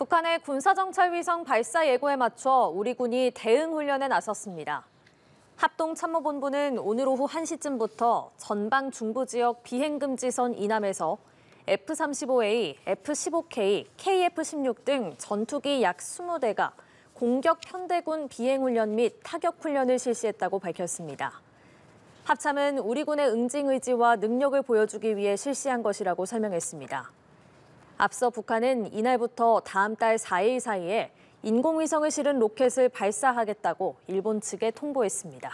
북한의 군사정찰 위성 발사 예고에 맞춰 우리 군이 대응 훈련에 나섰습니다. 합동참모본부는 오늘 오후 1시쯤부터 전방 중부 지역 비행금지선 이남에서 F-35A, F-15K, KF-16 등 전투기 약 20대가 공격 편대군 비행훈련 및 타격훈련을 실시했다고 밝혔습니다. 합참은 우리 군의 응징 의지와 능력을 보여주기 위해 실시한 것이라고 설명했습니다. 앞서 북한은 이날부터 다음 달 4일 사이에 인공위성을 실은 로켓을 발사하겠다고 일본 측에 통보했습니다.